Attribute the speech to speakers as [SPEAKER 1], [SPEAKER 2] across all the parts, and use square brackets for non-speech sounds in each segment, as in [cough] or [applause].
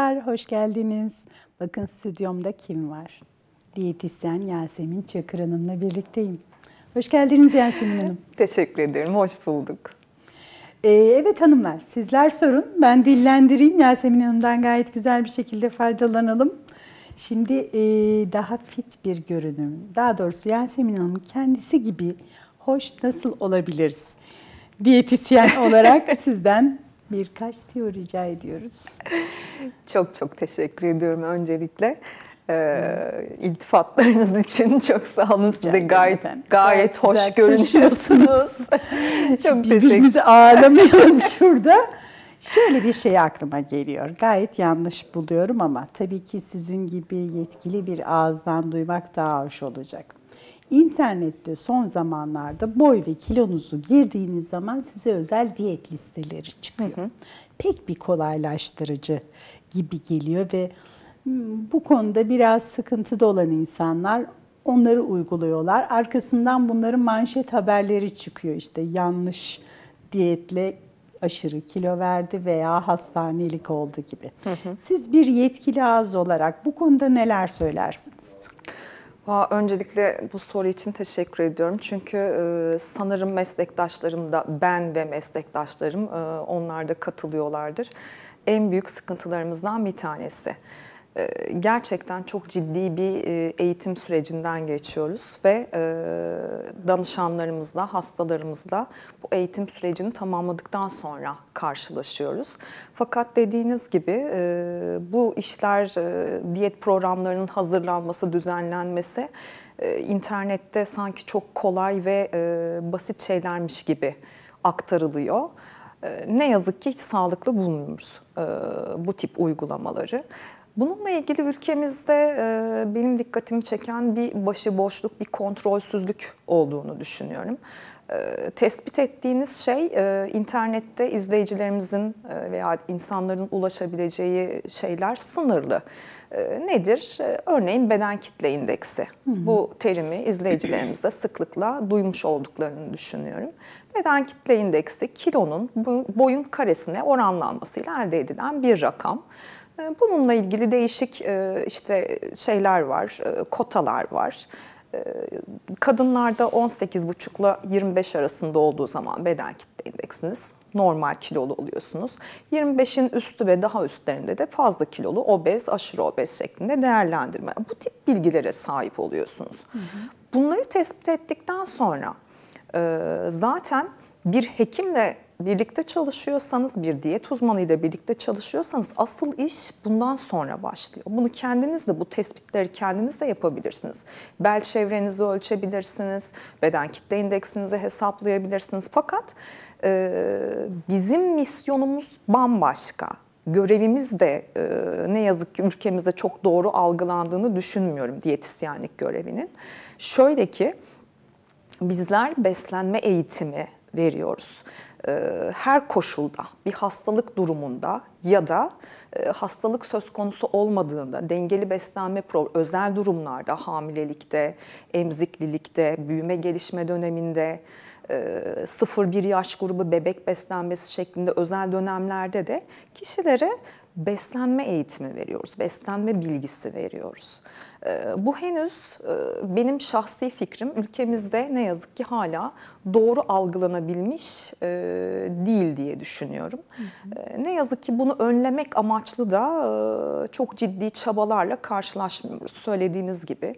[SPEAKER 1] Merhabalar, hoş geldiniz. Bakın stüdyomda kim var? Diyetisyen Yasemin Çakır Hanım'la birlikteyim. Hoş geldiniz Yasemin Hanım. [laughs]
[SPEAKER 2] Teşekkür ederim, hoş bulduk.
[SPEAKER 1] Ee, evet hanımlar, sizler sorun. Ben dillendireyim. Yasemin Hanım'dan gayet güzel bir şekilde faydalanalım. Şimdi e, daha fit bir görünüm, daha doğrusu Yasemin Hanım kendisi gibi hoş nasıl olabiliriz? Diyetisyen olarak [laughs] sizden birkaç tüyo rica ediyoruz.
[SPEAKER 2] Çok çok teşekkür ediyorum öncelikle. Ee, iltifatlarınız için [laughs] çok sağ olun. Siz de gayet, gayet, gayet hoş görünüyorsunuz. [laughs]
[SPEAKER 1] çok Birbirimizi ağırlamayalım [laughs] şurada. Şöyle bir şey aklıma geliyor. Gayet yanlış buluyorum ama tabii ki sizin gibi yetkili bir ağızdan duymak daha hoş olacak. İnternette son zamanlarda boy ve kilonuzu girdiğiniz zaman size özel diyet listeleri çıkıyor. Hı hı. Pek bir kolaylaştırıcı gibi geliyor ve hmm, bu konuda biraz sıkıntıda olan insanlar onları uyguluyorlar. Arkasından bunların manşet haberleri çıkıyor. İşte yanlış diyetle aşırı kilo verdi veya hastanelik oldu gibi. Hı hı. Siz bir yetkili ağız olarak bu konuda neler söylersiniz?
[SPEAKER 2] Öncelikle bu soru için teşekkür ediyorum. Çünkü e, sanırım meslektaşlarım da ben ve meslektaşlarım e, onlar da katılıyorlardır. En büyük sıkıntılarımızdan bir tanesi. Ee, gerçekten çok ciddi bir e, eğitim sürecinden geçiyoruz ve e, danışanlarımızla, hastalarımızla bu eğitim sürecini tamamladıktan sonra karşılaşıyoruz. Fakat dediğiniz gibi e, bu işler, diyet programlarının hazırlanması, düzenlenmesi internette sanki çok kolay ve basit şeylermiş gibi aktarılıyor. Ne yazık ki hiç sağlıklı bulmuyoruz bu tip uygulamaları. Bununla ilgili ülkemizde e, benim dikkatimi çeken bir başıboşluk, bir kontrolsüzlük olduğunu düşünüyorum. E, tespit ettiğiniz şey e, internette izleyicilerimizin e, veya insanların ulaşabileceği şeyler sınırlı. E, nedir? E, örneğin beden kitle indeksi. Hı hı. Bu terimi izleyicilerimiz de sıklıkla duymuş olduklarını düşünüyorum. Beden kitle indeksi kilonun boyun karesine oranlanmasıyla elde edilen bir rakam. Ee, bununla ilgili değişik e, işte şeyler var, e, kotalar var. Kadınlarda 18,5 ile 25 arasında olduğu zaman beden kitle indeksiniz normal kilolu oluyorsunuz. 25'in üstü ve daha üstlerinde de fazla kilolu, obez, aşırı obez şeklinde değerlendirme. Bu tip bilgilere sahip oluyorsunuz. Hı hı. Bunları tespit ettikten sonra e, zaten bir hekimle birlikte çalışıyorsanız, bir diyet uzmanıyla birlikte çalışıyorsanız asıl iş bundan sonra başlıyor. Bunu kendiniz de bu tespitleri kendiniz de yapabilirsiniz. Bel çevrenizi ölçebilirsiniz, beden kitle indeksinizi hesaplayabilirsiniz. Fakat e, bizim misyonumuz bambaşka. Görevimiz de e, ne yazık ki ülkemizde çok doğru algılandığını düşünmüyorum diyetisyenlik görevinin. Şöyle ki bizler beslenme eğitimi veriyoruz. Ee, her koşulda, bir hastalık durumunda ya da e, hastalık söz konusu olmadığında, dengeli beslenme özel durumlarda, hamilelikte, emziklilikte, büyüme gelişme döneminde, 0-1 e, yaş grubu bebek beslenmesi şeklinde özel dönemlerde de kişilere beslenme eğitimi veriyoruz, beslenme bilgisi veriyoruz. Ee, bu henüz e, benim şahsi fikrim ülkemizde ne yazık ki hala doğru algılanabilmiş e, değil diye düşünüyorum. Hı hı. Ee, ne yazık ki bunu önlemek amaçlı da e, çok ciddi çabalarla karşılaşmıyoruz. Söylediğiniz gibi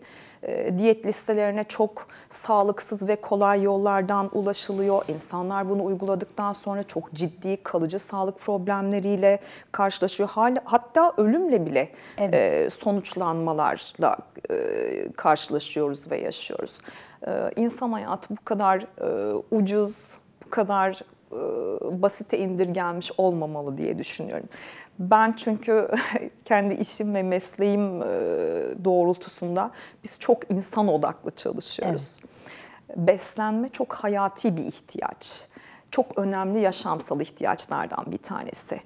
[SPEAKER 2] diyet listelerine çok sağlıksız ve kolay yollardan ulaşılıyor. İnsanlar bunu uyguladıktan sonra çok ciddi kalıcı sağlık problemleriyle karşılaşıyor. Hatta ölümle bile evet. sonuçlanmalarla e, karşılaşıyoruz ve yaşıyoruz. E, insan hayatı bu kadar e, ucuz, bu kadar e, basite indirgenmiş olmamalı diye düşünüyorum. Ben çünkü [laughs] kendi işim ve mesleğim e, doğrultusunda biz çok insan odaklı çalışıyoruz. Evet. Beslenme çok hayati bir ihtiyaç. Çok önemli yaşamsal ihtiyaçlardan bir tanesi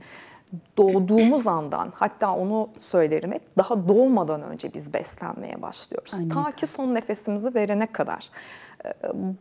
[SPEAKER 2] doğduğumuz andan hatta onu söylerim hep daha doğmadan önce biz beslenmeye başlıyoruz. Aynen. Ta ki son nefesimizi verene kadar. E,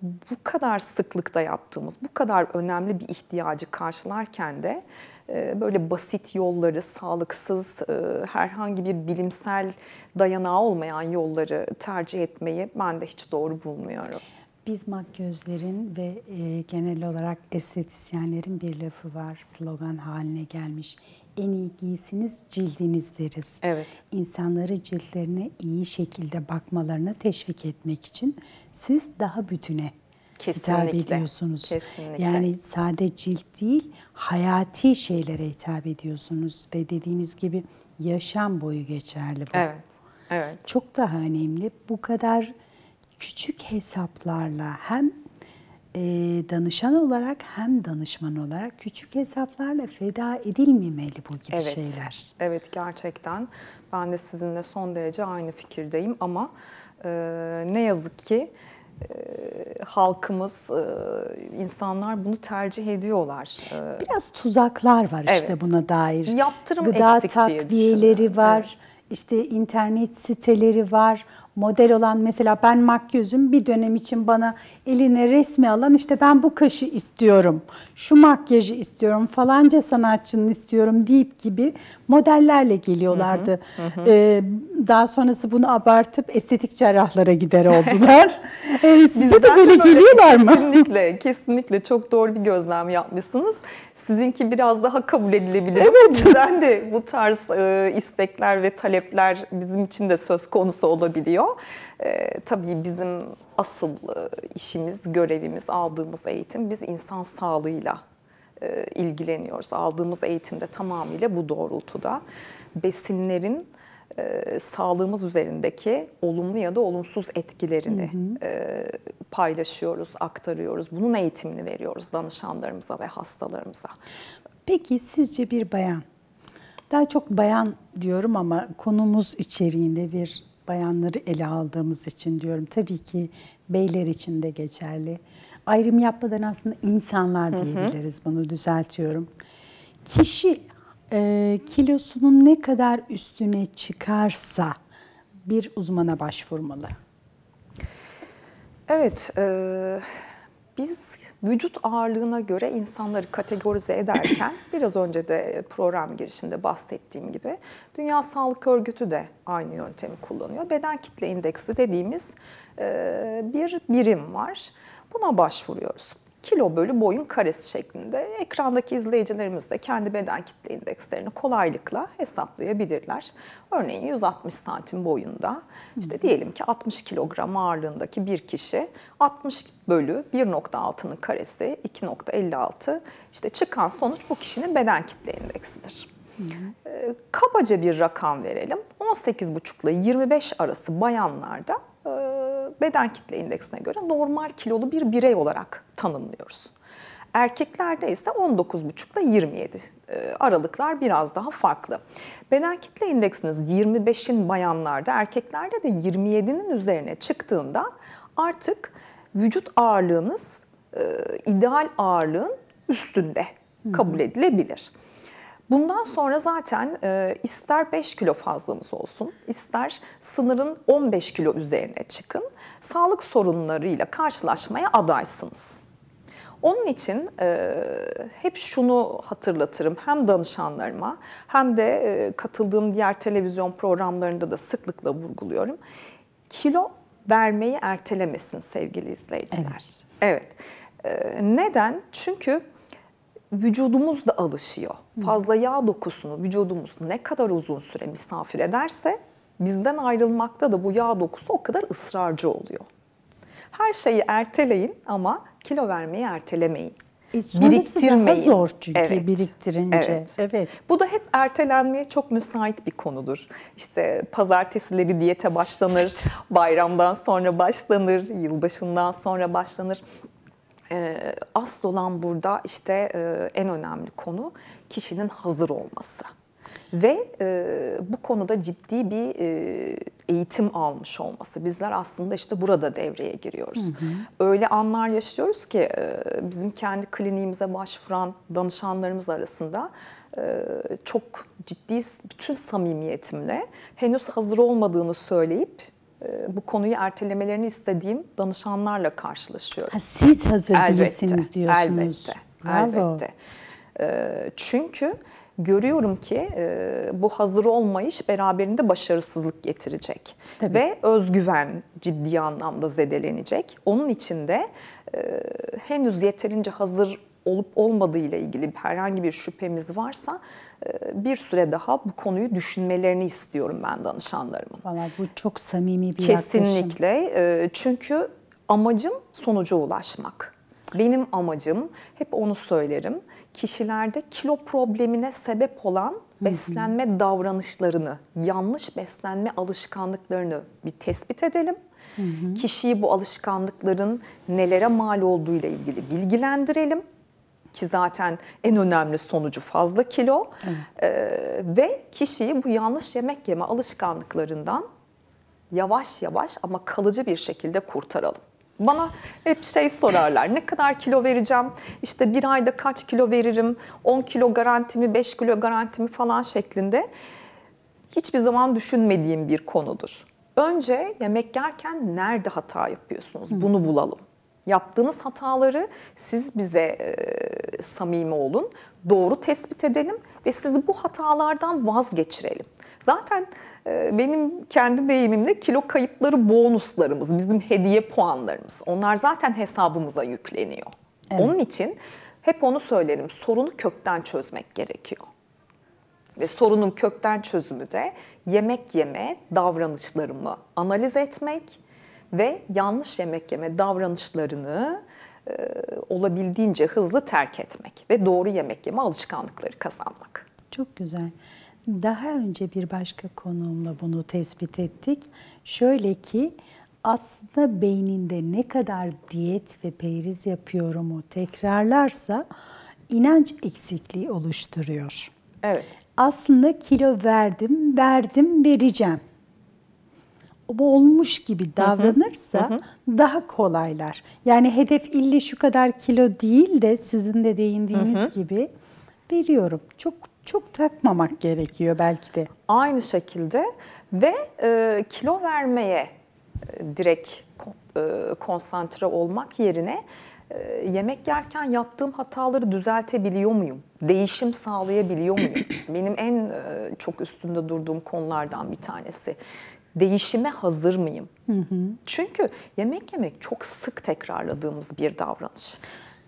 [SPEAKER 2] bu kadar sıklıkta yaptığımız, bu kadar önemli bir ihtiyacı karşılarken de e, böyle basit yolları, sağlıksız, e, herhangi bir bilimsel dayanağı olmayan yolları tercih etmeyi ben de hiç doğru bulmuyorum.
[SPEAKER 1] Biz makyözlerin ve e, genel olarak estetisyenlerin bir lafı var, slogan haline gelmiş. En iyi giysiniz cildiniz deriz.
[SPEAKER 2] Evet.
[SPEAKER 1] İnsanları ciltlerine iyi şekilde bakmalarına teşvik etmek için siz daha bütüne hitap
[SPEAKER 2] Kesinlikle,
[SPEAKER 1] ediyorsunuz.
[SPEAKER 2] kesinlikle.
[SPEAKER 1] Yani sade cilt değil, hayati şeylere hitap ediyorsunuz ve dediğiniz gibi yaşam boyu geçerli bu.
[SPEAKER 2] Evet, evet.
[SPEAKER 1] Çok daha önemli. Bu kadar küçük hesaplarla hem e, danışan olarak hem danışman olarak küçük hesaplarla feda edilmemeli bu gibi
[SPEAKER 2] Evet,
[SPEAKER 1] şeyler.
[SPEAKER 2] evet gerçekten. Ben de sizinle son derece aynı fikirdeyim ama e, ne yazık ki e, halkımız, e, insanlar bunu tercih ediyorlar. E,
[SPEAKER 1] Biraz tuzaklar var işte
[SPEAKER 2] Evet.
[SPEAKER 1] buna dair.
[SPEAKER 2] Yaptırım
[SPEAKER 1] Gıda
[SPEAKER 2] eksik diye
[SPEAKER 1] takviyeleri
[SPEAKER 2] düşünüyorum.
[SPEAKER 1] var.
[SPEAKER 2] Evet.
[SPEAKER 1] işte internet siteleri var. Model olan mesela ben makyözüm bir dönem için bana eline resmi alan işte ben bu kaşı istiyorum. Şu makyajı istiyorum. Falanca sanatçının istiyorum deyip gibi modellerle geliyorlardı. Ee, daha sonrası bunu abartıp estetik cerrahlara gider oldular. [laughs] Ee, size de böyle geliyorlar mı?
[SPEAKER 2] Kesinlikle, kesinlikle çok doğru bir gözlem yapmışsınız. Sizinki biraz daha kabul edilebilir.
[SPEAKER 1] Evet.
[SPEAKER 2] Bizden de bu tarz e, istekler ve talepler bizim için de söz konusu olabiliyor. E, tabii bizim asıl e, işimiz, görevimiz, aldığımız eğitim biz insan sağlığıyla e, ilgileniyoruz. Aldığımız eğitimde tamamıyla bu doğrultuda. Besinlerin e, sağlığımız üzerindeki olumlu ya da olumsuz etkilerini e, paylaşıyoruz, aktarıyoruz. Bunun eğitimini veriyoruz danışanlarımıza ve hastalarımıza.
[SPEAKER 1] Peki sizce bir bayan, daha çok bayan diyorum ama konumuz içeriğinde bir bayanları ele aldığımız için diyorum. Tabii ki beyler için de geçerli. Ayrım yapmadan aslında insanlar diyebiliriz bunu düzeltiyorum. Kişi e, kilosunun ne kadar üstüne çıkarsa bir uzmana başvurmalı.
[SPEAKER 2] Evet, e, biz vücut ağırlığına göre insanları kategorize ederken [clears throat] biraz önce de program girişinde bahsettiğim gibi Dünya Sağlık Örgütü de aynı yöntemi kullanıyor. Beden kitle indeksi dediğimiz bir birim var. Buna başvuruyoruz. Kilo bölü boyun karesi şeklinde ekrandaki izleyicilerimiz de kendi beden kitle indekslerini kolaylıkla hesaplayabilirler. Örneğin 160 santim boyunda işte diyelim ki 60 kilogram ağırlığındaki bir kişi 60 bölü 1.6'nın karesi 2.56 işte çıkan sonuç bu kişinin beden kitle indeksidir. Ee, kabaca bir rakam verelim. 18,5 ile 25 arası bayanlarda beden kitle indeksine göre normal kilolu bir birey olarak tanımlıyoruz. Erkeklerde ise 19,5 ile 27 e, aralıklar biraz daha farklı. Beden kitle indeksiniz 25'in bayanlarda, erkeklerde de 27'nin üzerine çıktığında artık vücut ağırlığınız e, ideal ağırlığın üstünde kabul edilebilir. Bundan sonra zaten e, ister 5 kilo fazlamız olsun, ister sınırın 15 kilo üzerine çıkın, sağlık sorunlarıyla karşılaşmaya adaysınız. Onun için e, hep şunu hatırlatırım hem danışanlarıma hem de e, katıldığım diğer televizyon programlarında da sıklıkla vurguluyorum. Kilo vermeyi ertelemesin sevgili izleyiciler. Evet. E, neden? Çünkü vücudumuz da alışıyor. Fazla yağ dokusunu vücudumuz ne kadar uzun süre misafir ederse bizden ayrılmakta da bu yağ dokusu o kadar ısrarcı oluyor. Her şeyi erteleyin ama kilo vermeyi ertelemeyin.
[SPEAKER 1] E, sonrası daha zor çünkü
[SPEAKER 2] Evet.
[SPEAKER 1] biriktirince.
[SPEAKER 2] Evet.
[SPEAKER 1] evet.
[SPEAKER 2] Bu da hep ertelenmeye çok müsait bir konudur. İşte pazartesileri diyete başlanır, bayramdan sonra başlanır, yılbaşından sonra başlanır. Ee, asıl olan burada işte e, en önemli konu kişinin hazır olması. Ve e, bu konuda ciddi bir e, eğitim almış olması. Bizler aslında işte burada devreye giriyoruz. Öyle anlar yaşıyoruz ki e, bizim kendi kliniğimize başvuran danışanlarımız arasında e, çok ciddi bütün samimiyetimle henüz hazır olmadığını söyleyip e, bu konuyu ertelemelerini istediğim danışanlarla karşılaşıyorum.
[SPEAKER 1] Ha, siz hazır değilsiniz diyorsunuz.
[SPEAKER 2] Elbette.
[SPEAKER 1] Bravo.
[SPEAKER 2] Elbette. E, çünkü görüyorum ki e, bu hazır olmayış beraberinde başarısızlık getirecek.
[SPEAKER 1] Tabii.
[SPEAKER 2] Ve özgüven ciddi anlamda zedelenecek. Onun için de e, henüz yeterince hazır olup olmadığı ile ilgili herhangi bir şüphemiz varsa e, bir süre daha bu konuyu düşünmelerini istiyorum ben danışanlarımın.
[SPEAKER 1] Valla bu çok samimi bir yaklaşım.
[SPEAKER 2] Kesinlikle. E, Çünkü amacım sonuca ulaşmak. Benim amacım, hep onu söylerim, kişilerde kilo problemine sebep olan beslenme davranışlarını, yanlış beslenme alışkanlıklarını bir tespit edelim. Kişiyi bu alışkanlıkların nelere mal olduğu ile ilgili bilgilendirelim ki zaten en önemli sonucu fazla kilo Ee, ve kişiyi bu yanlış yemek yeme alışkanlıklarından yavaş yavaş ama kalıcı bir şekilde kurtaralım. Bana hep şey sorarlar, ne kadar kilo vereceğim, işte bir ayda kaç kilo veririm, 10 kilo garantimi, 5 kilo garantimi falan şeklinde hiçbir zaman düşünmediğim bir konudur. Önce yemek yerken nerede hata yapıyorsunuz? Bunu bulalım. Yaptığınız hataları siz bize e, samimi olun, doğru tespit edelim ve sizi bu hatalardan vazgeçirelim. Zaten e, benim kendi deyimimle kilo kayıpları bonuslarımız, bizim hediye puanlarımız. Onlar zaten hesabımıza yükleniyor. Onun için hep onu söylerim, sorunu kökten çözmek gerekiyor. Ve sorunun kökten çözümü de yemek yeme davranışlarımı analiz etmek ve yanlış yemek yeme davranışlarını e, olabildiğince hızlı terk etmek ve doğru yemek yeme alışkanlıkları kazanmak.
[SPEAKER 1] Çok güzel. Daha önce bir başka konuğumla bunu tespit ettik. Şöyle ki aslında beyninde ne kadar diyet ve periz yapıyorum o tekrarlarsa inanç eksikliği oluşturuyor.
[SPEAKER 2] Evet.
[SPEAKER 1] Aslında kilo verdim, verdim, vereceğim. Bu olmuş gibi davranırsa daha kolaylar. Yani hedef ille şu kadar kilo değil de sizin de değindiğiniz gibi veriyorum. Çok çok takmamak gerekiyor belki de.
[SPEAKER 2] Aynı şekilde ve e, kilo vermeye e, direkt e, konsantre olmak yerine e, yemek yerken yaptığım hataları düzeltebiliyor muyum? Değişim sağlayabiliyor muyum? [clears throat] Benim en e, çok üstünde durduğum konulardan bir tanesi. Değişime hazır mıyım? Çünkü yemek yemek çok sık tekrarladığımız bir davranış.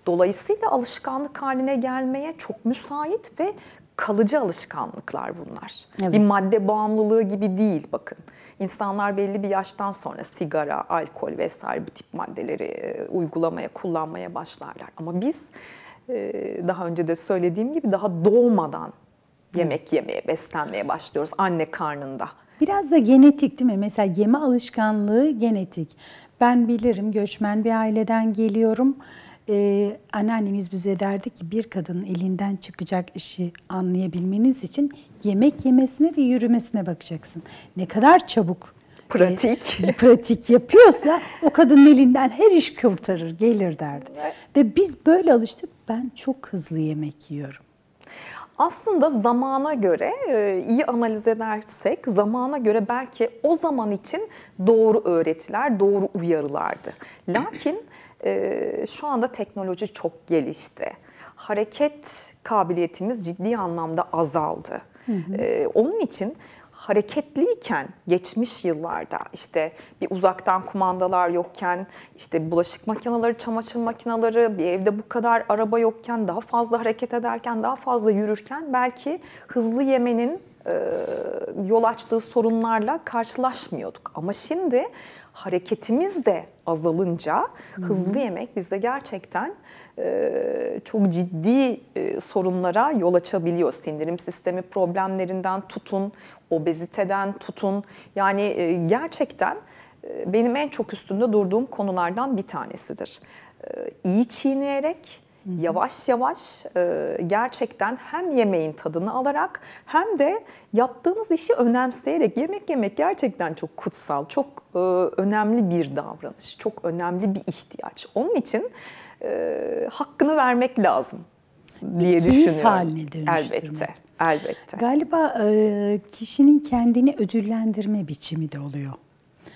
[SPEAKER 2] Dolayısıyla alışkanlık haline gelmeye çok müsait ve kalıcı alışkanlıklar bunlar.
[SPEAKER 1] Evet.
[SPEAKER 2] Bir madde bağımlılığı gibi değil bakın. İnsanlar belli bir yaştan sonra sigara, alkol vesaire bu tip maddeleri e, uygulamaya, kullanmaya başlarlar. Ama biz e, daha önce de söylediğim gibi daha doğmadan yemek yemeye, beslenmeye başlıyoruz anne karnında.
[SPEAKER 1] Biraz da genetik değil mi? Mesela yeme alışkanlığı genetik. Ben bilirim göçmen bir aileden geliyorum. Ee, anneannemiz bize derdi ki bir kadının elinden çıkacak işi anlayabilmeniz için yemek yemesine ve yürümesine bakacaksın. Ne kadar çabuk
[SPEAKER 2] Pratik.
[SPEAKER 1] e, [laughs] pratik yapıyorsa o kadının elinden her iş kurtarır, gelir derdi. Ve biz böyle alıştık. Ben çok hızlı yemek yiyorum.
[SPEAKER 2] Aslında zamana göre e, iyi analiz edersek zamana göre belki o zaman için doğru öğretiler, doğru uyarılardı. Lakin e, şu anda teknoloji çok gelişti. Hareket kabiliyetimiz ciddi anlamda azaldı. E, Onun için hareketliyken geçmiş yıllarda işte bir uzaktan kumandalar yokken işte bulaşık makineleri, çamaşır makineleri, bir evde bu kadar araba yokken daha fazla hareket ederken, daha fazla yürürken belki hızlı yemenin yol açtığı sorunlarla karşılaşmıyorduk. Ama şimdi hareketimiz de azalınca hızlı yemek bizde gerçekten e, çok ciddi e, sorunlara yol açabiliyor. Sindirim sistemi problemlerinden tutun, obeziteden tutun. Yani e, gerçekten e, benim en çok üstünde durduğum konulardan bir tanesidir. E, iyi çiğneyerek yavaş yavaş e, gerçekten hem yemeğin tadını alarak hem de yaptığınız işi önemseyerek yemek yemek gerçekten çok kutsal, çok e, önemli bir davranış, çok önemli bir ihtiyaç. Onun için e, hakkını vermek lazım diye
[SPEAKER 1] keyif
[SPEAKER 2] düşünüyorum.
[SPEAKER 1] haline dönüştürmek.
[SPEAKER 2] Elbette, elbette.
[SPEAKER 1] Galiba e, kişinin kendini ödüllendirme biçimi de oluyor.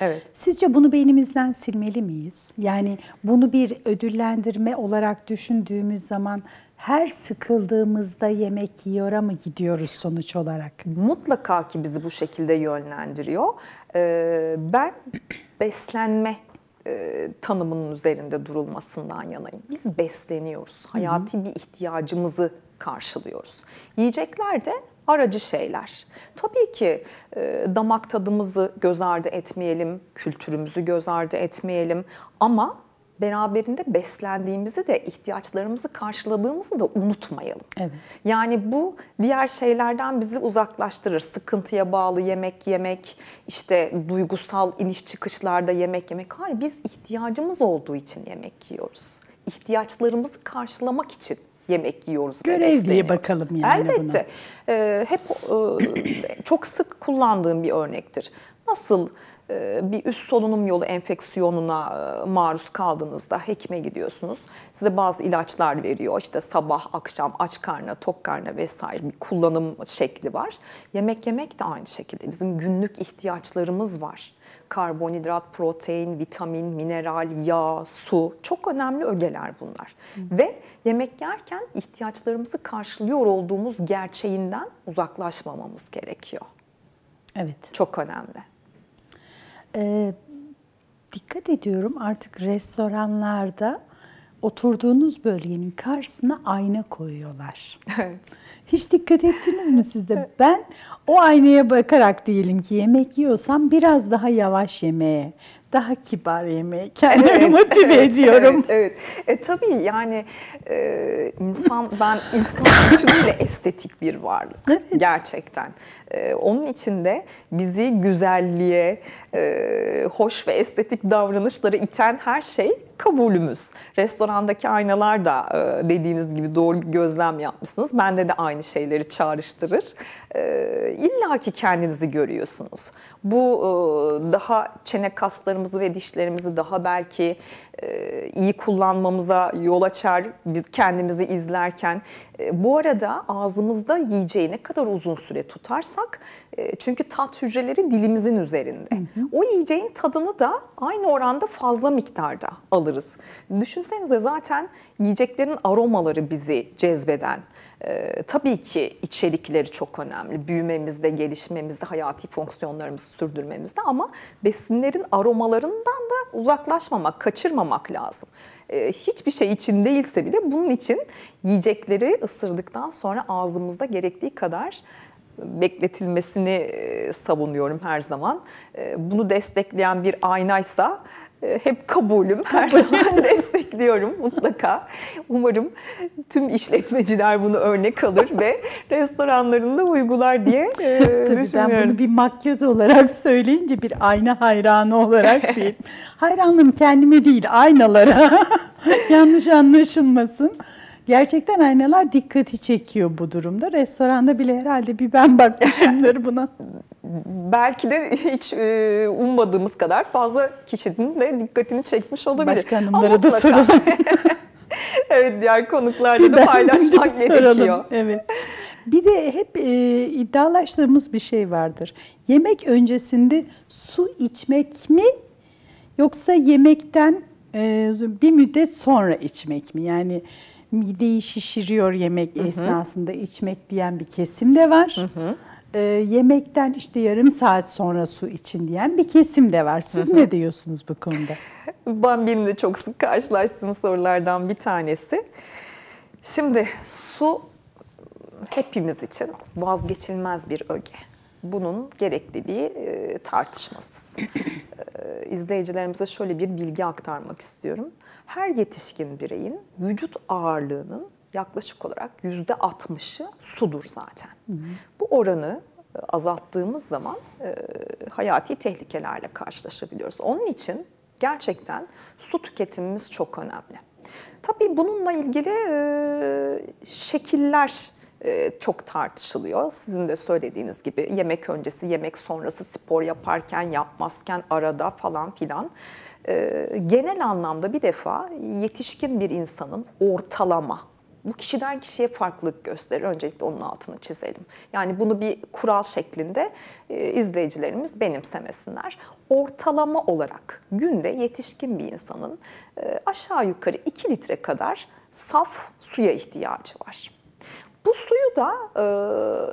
[SPEAKER 2] Evet.
[SPEAKER 1] Sizce bunu beynimizden silmeli miyiz? Yani bunu bir ödüllendirme olarak düşündüğümüz zaman her sıkıldığımızda yemek yiyora mı gidiyoruz sonuç olarak?
[SPEAKER 2] Mutlaka ki bizi bu şekilde yönlendiriyor. Ee, ben beslenme e, tanımının üzerinde durulmasından yanayım. Biz besleniyoruz. Hayati bir ihtiyacımızı karşılıyoruz. Yiyecekler de aracı şeyler. Tabii ki e, damak tadımızı göz ardı etmeyelim, kültürümüzü göz ardı etmeyelim ama beraberinde beslendiğimizi de ihtiyaçlarımızı karşıladığımızı da unutmayalım.
[SPEAKER 1] Evet.
[SPEAKER 2] Yani bu diğer şeylerden bizi uzaklaştırır. Sıkıntıya bağlı yemek yemek, işte duygusal iniş çıkışlarda yemek yemek. Hayır biz ihtiyacımız olduğu için yemek yiyoruz. İhtiyaçlarımızı karşılamak için yemek yiyoruz.
[SPEAKER 1] Görev diye bakalım yani buna.
[SPEAKER 2] Elbette. Ee, hep e, [clears throat] çok sık kullandığım bir örnektir. Nasıl e, bir üst solunum yolu enfeksiyonuna e, maruz kaldığınızda hekime gidiyorsunuz. Size bazı ilaçlar veriyor. İşte sabah, akşam, aç karnına, tok karnına vesaire bir kullanım şekli var. Yemek yemek de aynı şekilde. Bizim günlük ihtiyaçlarımız var. Karbonhidrat, protein, vitamin, mineral, yağ, su çok önemli ögeler bunlar. Ve yemek yerken ihtiyaçlarımızı karşılıyor olduğumuz gerçeğinden uzaklaşmamamız gerekiyor.
[SPEAKER 1] Evet.
[SPEAKER 2] Çok önemli.
[SPEAKER 1] Ee, dikkat ediyorum artık restoranlarda oturduğunuz bölgenin karşısına ayna koyuyorlar. Hiç dikkat ettiniz mi siz de? Ben o aynaya bakarak diyelim ki yemek yiyorsam biraz daha yavaş yemeye, daha kibar yemeye kendimi motive
[SPEAKER 2] evet,
[SPEAKER 1] ediyorum.
[SPEAKER 2] Evet, evet. E, tabii yani e, insan ben insan bütünüyle estetik bir varlık gerçekten. E, onun için de bizi güzelliğe, e, hoş ve estetik davranışlara iten her şey kabulümüz. Restorandaki aynalar da e, dediğiniz gibi doğru bir gözlem yapmışsınız. Bende de aynı şeyleri çağrıştırır. E, İlla ki kendinizi görüyorsunuz. Bu e, daha çene kaslarımızı ve dişlerimizi daha belki e, iyi kullanmamıza yol açar biz kendimizi izlerken. E, bu arada ağzımızda yiyeceği ne kadar uzun süre tutarsak çünkü tat hücreleri dilimizin üzerinde. O yiyeceğin tadını da aynı oranda fazla miktarda alırız. Düşünsenize zaten yiyeceklerin aromaları bizi cezbeden. E, tabii ki içerikleri çok önemli. Büyümemizde, gelişmemizde, hayati fonksiyonlarımızı sürdürmemizde ama besinlerin aromalarından da uzaklaşmamak, kaçırmamak lazım. E, hiçbir şey için değilse bile bunun için yiyecekleri ısırdıktan sonra ağzımızda gerektiği kadar bekletilmesini e, savunuyorum her zaman. E, Bunu destekleyen bir aynaysa e, hep kabulüm, her zaman [laughs] destekliyorum mutlaka. Umarım tüm işletmeciler bunu örnek alır ve restoranlarında uygular diye e,
[SPEAKER 1] Tabii ben
[SPEAKER 2] düşünüyorum.
[SPEAKER 1] bunu bir makyöz olarak söyleyince bir ayna hayranı olarak [laughs] değil. Hayranlığım kendime değil aynalara. [laughs] Yanlış anlaşılmasın. Gerçekten aynalar dikkati çekiyor bu durumda. Restoranda bile herhalde bir ben bakmışımdır [laughs] buna.
[SPEAKER 2] Belki de hiç e, ummadığımız kadar fazla kişinin de dikkatini çekmiş olabilir.
[SPEAKER 1] Başka hanımlara da soralım. [laughs]
[SPEAKER 2] evet diğer konuklarla
[SPEAKER 1] Bir
[SPEAKER 2] da paylaşmak
[SPEAKER 1] de soralım.
[SPEAKER 2] gerekiyor.
[SPEAKER 1] Evet. Bir de hep e, iddialaştığımız bir şey vardır. Yemek öncesinde su içmek mi yoksa yemekten e, bir müddet sonra içmek mi? Yani mideyi şişiriyor yemek esnasında içmek diyen bir kesim de var. E, yemekten işte yarım saat sonra su için diyen bir kesim de var. Siz ne diyorsunuz bu konuda?
[SPEAKER 2] Ben benim de çok sık karşılaştığım sorulardan bir tanesi. Şimdi su hepimiz için vazgeçilmez bir öge. Bunun gerekliliği e, tartışmasız. [clears throat] E, İzleyicilerimize şöyle bir bilgi aktarmak istiyorum. Her yetişkin bireyin vücut ağırlığının yaklaşık olarak yüzde 60'ı sudur zaten. Bu oranı e, azalttığımız zaman e, hayati tehlikelerle karşılaşabiliyoruz. Onun için gerçekten su tüketimimiz çok önemli. Tabii bununla ilgili e, şekiller çok tartışılıyor. Sizin de söylediğiniz gibi yemek öncesi, yemek sonrası, spor yaparken, yapmazken, arada falan filan. E, genel anlamda bir defa yetişkin bir insanın ortalama Bu kişiden kişiye farklılık gösterir. Öncelikle onun altını çizelim. Yani bunu bir kural şeklinde e, izleyicilerimiz benimsemesinler. Ortalama olarak günde yetişkin bir insanın e, aşağı yukarı 2 litre kadar saf suya ihtiyacı var. Bu suyu da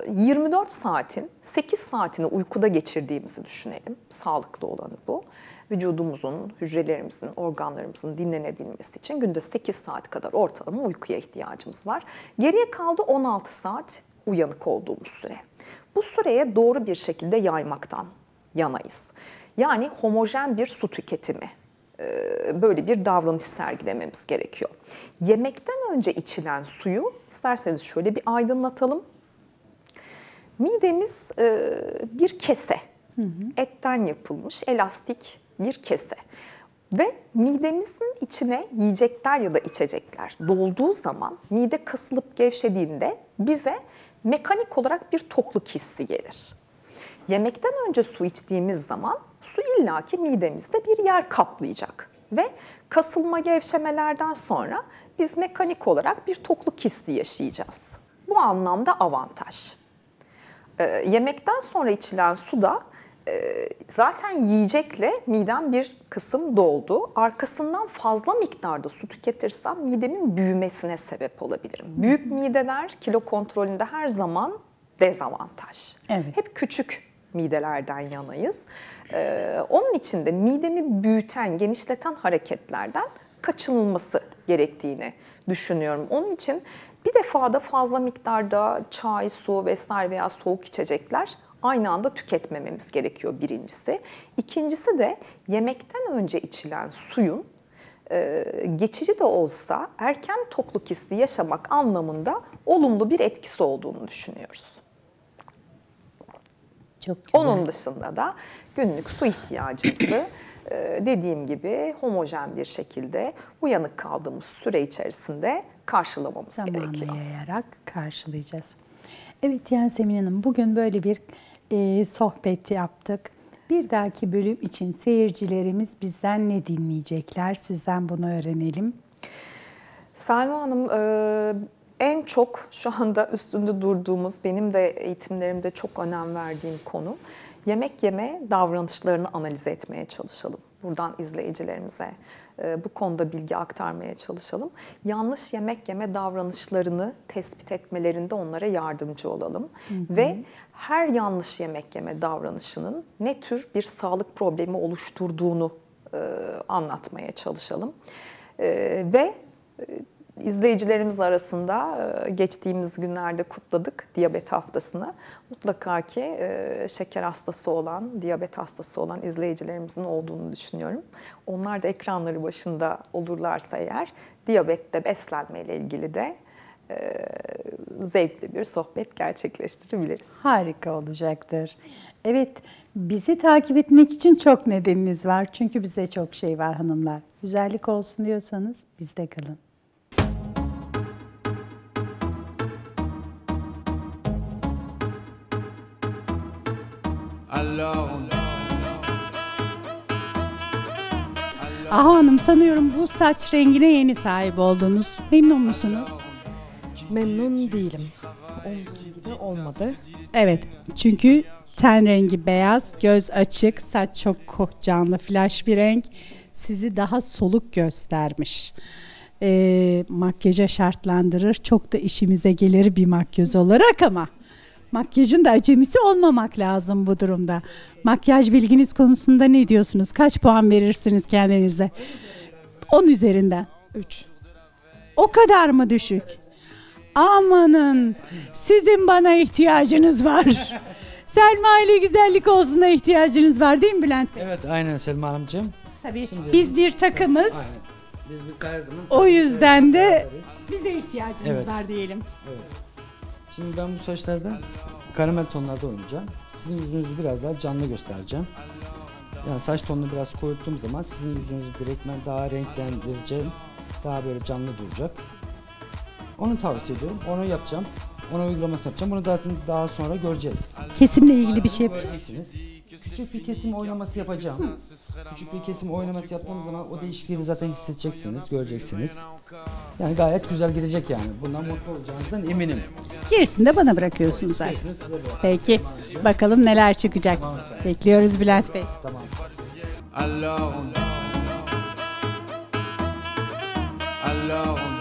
[SPEAKER 2] e, 24 saatin 8 saatini uykuda geçirdiğimizi düşünelim. Sağlıklı olanı bu. Vücudumuzun, hücrelerimizin, organlarımızın dinlenebilmesi için günde 8 saat kadar ortalama uykuya ihtiyacımız var. Geriye kaldı 16 saat uyanık olduğumuz süre. Bu süreye doğru bir şekilde yaymaktan yanayız. Yani homojen bir su tüketimi böyle bir davranış sergilememiz gerekiyor. Yemekten önce içilen suyu isterseniz şöyle bir aydınlatalım. Midemiz bir kese, etten yapılmış elastik bir kese. Ve midemizin içine yiyecekler ya da içecekler dolduğu zaman mide kasılıp gevşediğinde bize mekanik olarak bir tokluk hissi gelir. Yemekten önce su içtiğimiz zaman su illaki midemizde bir yer kaplayacak ve kasılma gevşemelerden sonra biz mekanik olarak bir tokluk hissi yaşayacağız. Bu anlamda avantaj. Ee, yemekten sonra içilen su da e, zaten yiyecekle midem bir kısım doldu. Arkasından fazla miktarda su tüketirsem midemin büyümesine sebep olabilirim. Büyük mideler kilo kontrolünde her zaman dezavantaj.
[SPEAKER 1] Evet.
[SPEAKER 2] Hep küçük midelerden yanayız. Ee, onun için de midemi büyüten, genişleten hareketlerden kaçınılması gerektiğini düşünüyorum. Onun için bir defada fazla miktarda çay, su vesaire veya soğuk içecekler aynı anda tüketmememiz gerekiyor birincisi. İkincisi de yemekten önce içilen suyun e, geçici de olsa erken tokluk hissi yaşamak anlamında olumlu bir etkisi olduğunu düşünüyoruz.
[SPEAKER 1] Çok güzel.
[SPEAKER 2] Onun dışında da günlük su ihtiyacımızı [clears throat] e, dediğim gibi homojen bir şekilde uyanık kaldığımız süre içerisinde karşılamamız gerekiyor.
[SPEAKER 1] zamanla yayarak karşılayacağız. Evet Yasemin Hanım bugün böyle bir e, sohbet yaptık. Bir dahaki bölüm için seyircilerimiz bizden ne dinleyecekler? Sizden bunu öğrenelim.
[SPEAKER 2] Selma Hanım e, en çok şu anda üstünde durduğumuz, benim de eğitimlerimde çok önem verdiğim konu yemek yeme davranışlarını analiz etmeye çalışalım. Buradan izleyicilerimize e, bu konuda bilgi aktarmaya çalışalım. Yanlış yemek yeme davranışlarını tespit etmelerinde onlara yardımcı olalım. Ve her yanlış yemek yeme davranışının ne tür bir sağlık problemi oluşturduğunu e, anlatmaya çalışalım. E, ve izleyicilerimiz arasında e, geçtiğimiz günlerde kutladık diyabet haftasını. Mutlaka ki e, şeker hastası olan, diyabet hastası olan izleyicilerimizin olduğunu düşünüyorum. Onlar da ekranları başında olurlarsa eğer diyabette beslenme ile ilgili de e, zevkli bir sohbet gerçekleştirebiliriz.
[SPEAKER 1] Harika olacaktır. Evet, bizi takip etmek için çok nedeniniz var. Çünkü bizde çok şey var hanımlar. Güzellik olsun diyorsanız bizde kalın.
[SPEAKER 3] On
[SPEAKER 1] Ahu Hanım sanıyorum bu saç rengine yeni sahip oldunuz. Memnun musunuz?
[SPEAKER 4] Memnun değilim. Olduğu gibi olmadı.
[SPEAKER 1] Evet, çünkü ten rengi beyaz, göz açık, saç çok canlı, flash bir renk sizi daha soluk göstermiş. Ee, makyaja şartlandırır, çok da işimize gelir bir makyöz olarak ama makyajın da acemisi olmamak lazım bu durumda. Makyaj bilginiz konusunda ne diyorsunuz? Kaç puan verirsiniz kendinize? 10 üzerinden.
[SPEAKER 4] 3.
[SPEAKER 1] O kadar mı düşük? Amanın sizin bana ihtiyacınız var. [laughs] Selma ile güzellik olsuna ihtiyacınız var değil mi Bülent Bey?
[SPEAKER 5] Evet aynen Selma Hanımcığım.
[SPEAKER 1] Tabii
[SPEAKER 5] Şimdi
[SPEAKER 1] biz bir takımız.
[SPEAKER 5] Aynen. Biz bir her zaman
[SPEAKER 1] O yüzden de
[SPEAKER 5] beraberiz.
[SPEAKER 1] bize ihtiyacınız
[SPEAKER 5] Evet.
[SPEAKER 1] var diyelim.
[SPEAKER 5] Şimdi ben bu saçlarda karamel tonlarda oynayacağım. Sizin yüzünüzü biraz daha canlı göstereceğim. Yani saç tonunu biraz koyuttuğum zaman sizin yüzünüzü direktmen daha renklendireceğim. Daha böyle canlı duracak. Onu tavsiye ediyorum. Onu yapacağım. Ona uygulaması yapacağım. Bunu zaten daha sonra göreceğiz.
[SPEAKER 1] Kesimle ilgili bir şey.
[SPEAKER 5] Göreceksiniz. Küçük bir kesim oynaması yapacağım. Küçük bir kesim oynaması yaptığım zaman o değişikliği zaten hissedeceksiniz, göreceksiniz. Yani gayet güzel gidecek yani. Bundan mutlu olacağınızdan eminim.
[SPEAKER 1] Gerisini de bana bırakıyorsunuz artık.
[SPEAKER 5] Gerisini size bırak.
[SPEAKER 1] Peki. Bakalım neler çıkacak. Bekliyoruz Bülent Bey.
[SPEAKER 5] Tamam.
[SPEAKER 3] Alors on Alors on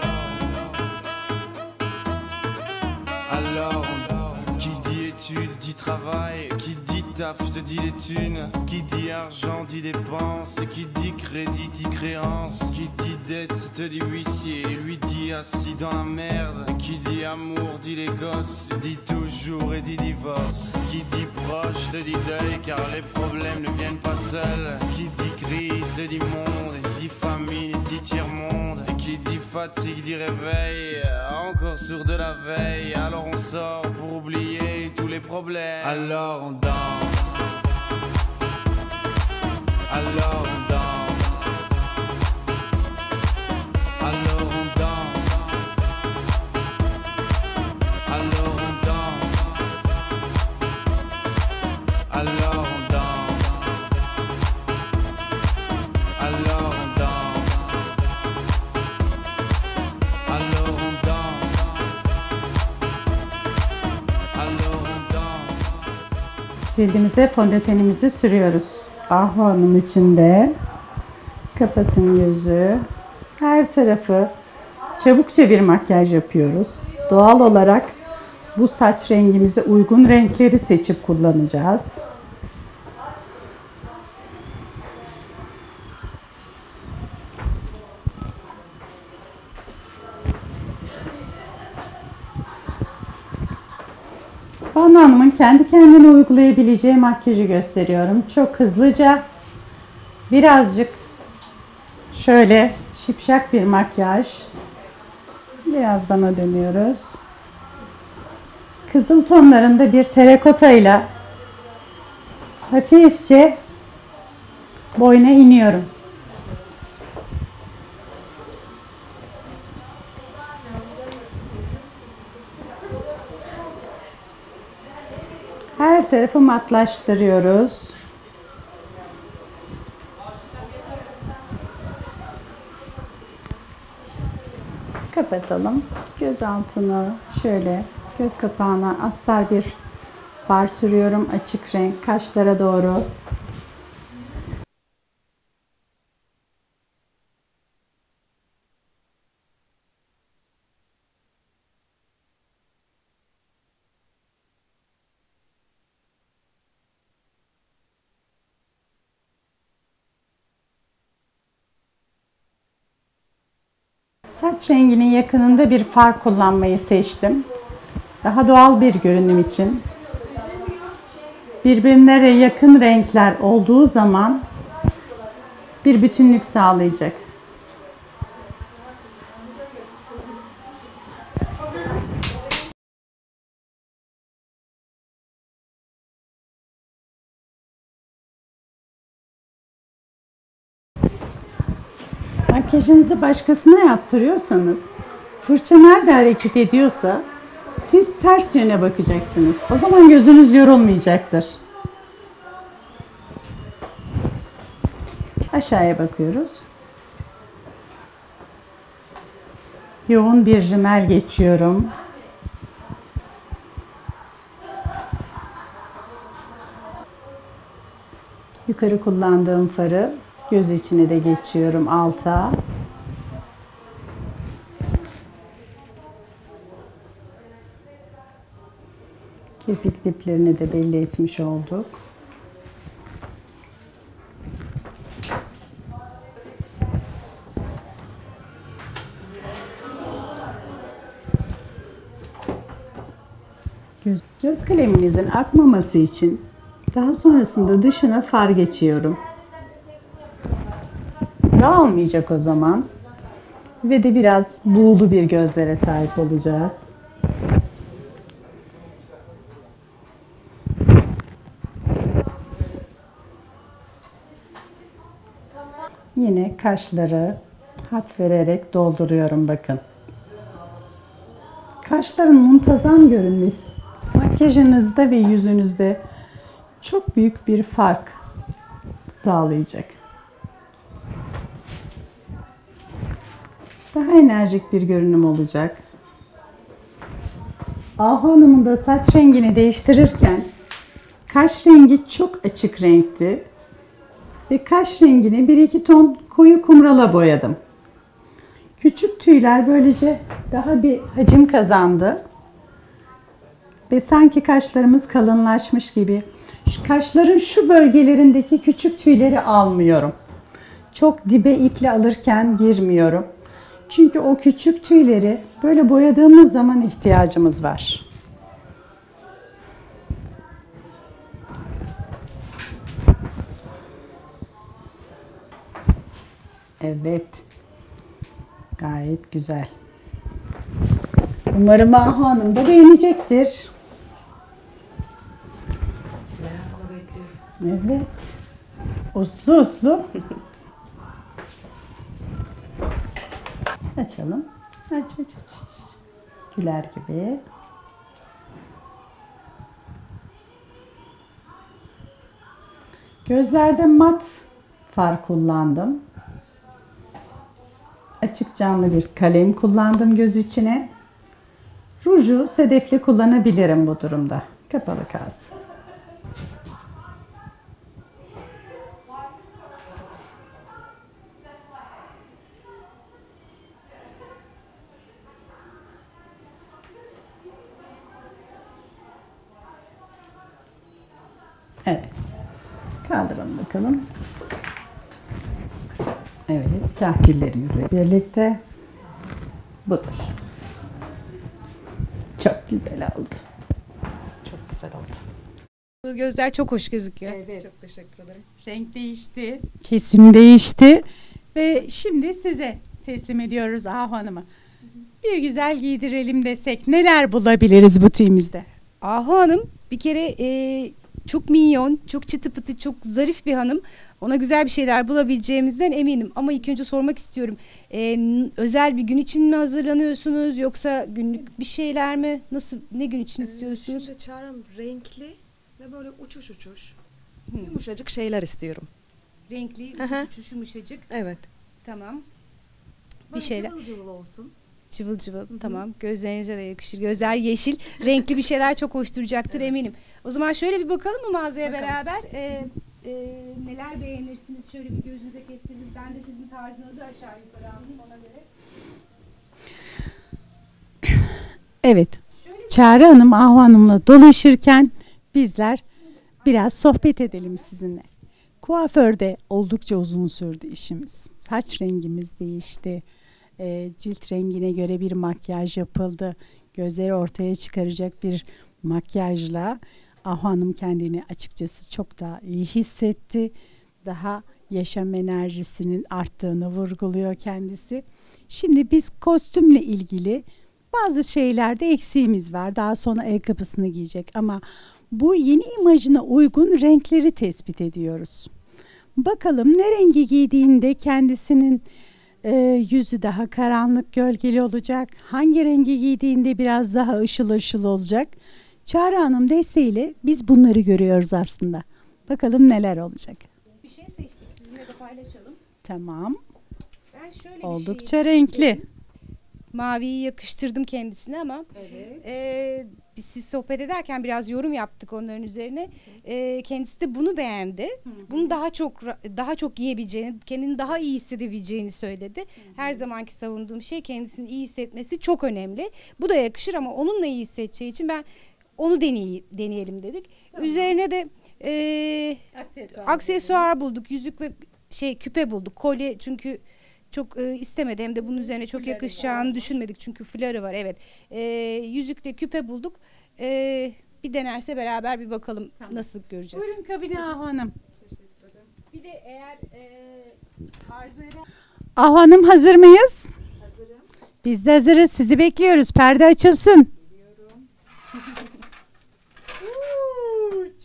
[SPEAKER 3] Alors on Qui dit études dit travail Qui dit taf te dit les thunes. Qui dit argent dit dépenses. Qui dit crédit dit créance. Qui dit dette te dit huissier. Lui dit assis dans la merde. Qui dit amour dit les gosses. Dit toujours et dit divorce. Qui dit proche te dit deuil Car les problèmes ne viennent pas seuls. Qui dit crise te dit monde. Dit famine dit tiers-monde. Et qui dit fatigue dit réveil Encore sur de la veille. Alors on sort pour oublier tous les problèmes. Alors on danse. Alors on danse. Alors on danse. Alors on danse
[SPEAKER 1] Cildimize fondötenimizi sürüyoruz. Ahu Hanım için de. Kapatın gözü. Her tarafı çabukça bir makyaj yapıyoruz. Doğal olarak bu saç rengimize uygun renkleri seçip kullanacağız. Banu Hanım'ın kendi kendine uygulayabileceği makyajı gösteriyorum. Çok hızlıca birazcık şöyle şipşak bir makyaj. Biraz bana dönüyoruz. Kızıl tonlarında bir terakota ile hafifçe boyuna iniyorum. Her tarafı matlaştırıyoruz. Kapatalım. Göz altını şöyle göz kapağına astar bir far sürüyorum. Açık renk kaşlara doğru. Saç renginin yakınında bir far kullanmayı seçtim. Daha doğal bir görünüm için. Birbirine yakın renkler olduğu zaman bir bütünlük sağlayacak. Makyajınızı başkasına yaptırıyorsanız, fırça nerede hareket ediyorsa siz ters yöne bakacaksınız. O zaman gözünüz yorulmayacaktır. Aşağıya bakıyoruz. Yoğun bir rimel geçiyorum. Yukarı kullandığım farı göz içine de geçiyorum alta. Kirpik diplerini de belli etmiş olduk. Göz, göz kaleminizin akmaması için daha sonrasında dışına far geçiyorum. Dağılmayacak o zaman. Ve de biraz buğulu bir gözlere sahip olacağız. Yine kaşları hat vererek dolduruyorum bakın. kaşların muntazam görünmesi makyajınızda ve yüzünüzde çok büyük bir fark sağlayacak. Daha enerjik bir görünüm olacak. Ahu Hanım'ın da saç rengini değiştirirken kaş rengi çok açık renkti. Ve kaş rengini bir iki ton koyu kumrala boyadım. Küçük tüyler böylece daha bir hacim kazandı. Ve sanki kaşlarımız kalınlaşmış gibi. Şu kaşların şu bölgelerindeki küçük tüyleri almıyorum. Çok dibe iple alırken girmiyorum. Çünkü o küçük tüyleri böyle boyadığımız zaman ihtiyacımız var. Evet. Gayet güzel. Umarım Ahu Hanım da beğenecektir. Evet. Uslu uslu. [laughs] Açalım. Aç aç aç. aç. Güler gibi. Gözlerde mat far kullandım. Açık camlı bir kalem kullandım göz içine. Ruju sedefli kullanabilirim bu durumda. Kapalı kalsın. Evet. Kaldıralım bakalım. Evet, kahküllerimizle birlikte budur. Çok güzel oldu.
[SPEAKER 2] Çok güzel oldu.
[SPEAKER 6] Bu gözler çok hoş gözüküyor.
[SPEAKER 1] Evet.
[SPEAKER 6] Çok teşekkür ederim.
[SPEAKER 1] Renk değişti. Kesim değişti. Ve şimdi size teslim ediyoruz Ahu Hanım'ı. Bir güzel giydirelim desek neler bulabiliriz butiğimizde?
[SPEAKER 6] Ahu Hanım bir kere e, çok minyon, çok çıtı pıtı, çok zarif bir hanım. Ona güzel bir şeyler bulabileceğimizden eminim. Ama ilk önce sormak istiyorum. E, özel bir gün için mi hazırlanıyorsunuz yoksa günlük bir şeyler mi? Nasıl ne gün için istiyorsunuz?
[SPEAKER 4] Şimdi Çağrı Hanım renkli ve böyle uçuş uçuş. Yumuşacık şeyler istiyorum.
[SPEAKER 6] Renkli,
[SPEAKER 4] Hı hı.
[SPEAKER 6] uçuş yumuşacık.
[SPEAKER 4] Evet.
[SPEAKER 6] Tamam.
[SPEAKER 4] Böyle
[SPEAKER 6] şeyler-
[SPEAKER 4] cıvıl cıvıl olsun.
[SPEAKER 6] Cıvıl cıvıl tamam. Gözlerinize de yakışır. Gözler yeşil. Renkli bir şeyler çok hoş duracaktır eminim. O zaman şöyle bir bakalım mı mağazaya
[SPEAKER 4] Bakalım.
[SPEAKER 6] beraber? Ee, e, neler beğenirsiniz? Şöyle bir gözünüze kestiriniz. Ben de sizin tarzınızı aşağı yukarı alayım ona göre.
[SPEAKER 1] Evet. Çağrı Hanım Ahu Hanım'la dolaşırken bizler biraz sohbet edelim sizinle. Kuaförde oldukça uzun sürdü işimiz. Saç rengimiz değişti. Ee, cilt rengine göre bir makyaj yapıldı. Gözleri ortaya çıkaracak bir makyajla Ahu Hanım kendini açıkçası çok daha iyi hissetti. Daha yaşam enerjisinin arttığını vurguluyor kendisi. Şimdi biz kostümle ilgili bazı şeylerde eksiğimiz var. Daha sonra ayakkabısını giyecek ama bu yeni imajına uygun renkleri tespit ediyoruz. Bakalım ne rengi giydiğinde kendisinin e, yüzü daha karanlık gölgeli olacak. Hangi rengi giydiğinde biraz daha ışıl ışıl olacak. Çağrı Hanım desteğiyle biz bunları görüyoruz aslında. Bakalım neler olacak.
[SPEAKER 6] Bir şey seçtik sizinle de paylaşalım.
[SPEAKER 1] Tamam.
[SPEAKER 6] Ben şöyle bir
[SPEAKER 1] Oldukça
[SPEAKER 6] şey
[SPEAKER 1] renkli.
[SPEAKER 6] maviyi yakıştırdım kendisine ama e, biz siz sohbet ederken biraz yorum yaptık onların üzerine. E, kendisi de bunu beğendi. Bunu daha çok daha çok giyebileceğini, kendini daha iyi hissedebileceğini söyledi. Her zamanki savunduğum şey kendisini iyi hissetmesi çok önemli. Bu da yakışır ama onunla iyi hissedeceği için ben onu deney deneyelim dedik. Üzerine de e, aksesuar bulduk. Yüzük ve şey küpe bulduk. Kolye çünkü çok e, istemedi hem de bunun üzerine çok yakışacağını düşünmedik çünkü flörü var evet. E, yüzükle küpe bulduk. E, bir denerse beraber bir bakalım nasıl göreceğiz.
[SPEAKER 1] Buyurun kabine Ahu Hanım.
[SPEAKER 6] Bir de eğer e, arzu eder
[SPEAKER 1] Ahu Hanım hazır mıyız? Hazırım. Biz de hazırız. Sizi bekliyoruz. Perde açılsın.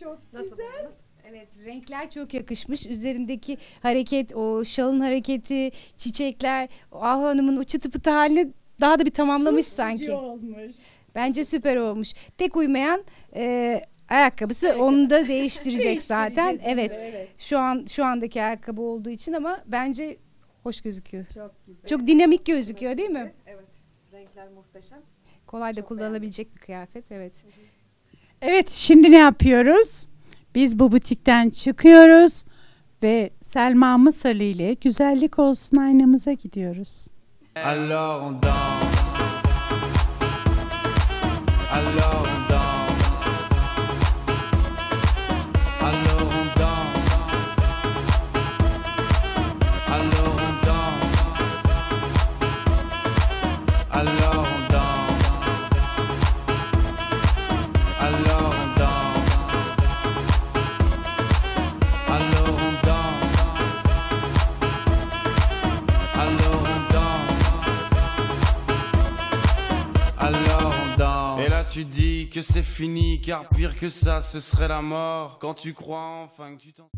[SPEAKER 6] çok güzel. Evet renkler çok yakışmış. Üzerindeki hareket, o şalın hareketi, çiçekler, o Ahu Hanım'ın o çıtı pıtı haline daha da bir tamamlamış sanki.
[SPEAKER 1] olmuş.
[SPEAKER 6] Bence süper olmuş. Tek uymayan e, ayakkabısı onu da [laughs] değiştirecek zaten. Evet. Şu an şu andaki ayakkabı olduğu için ama bence hoş gözüküyor.
[SPEAKER 1] Çok güzel.
[SPEAKER 6] Çok dinamik gözüküyor değil mi?
[SPEAKER 4] Evet. Renkler muhteşem.
[SPEAKER 6] Kolay da kullanılabilecek bir kıyafet. Evet.
[SPEAKER 1] Evet şimdi ne yapıyoruz? Biz bu butikten çıkıyoruz ve Selma Mısırlı ile güzellik olsun aynamıza gidiyoruz.
[SPEAKER 3] Alors on danse. Alors on tu dis que c'est fini, car pire que ça, ce serait la mort. Quand tu crois enfin que tu t'en.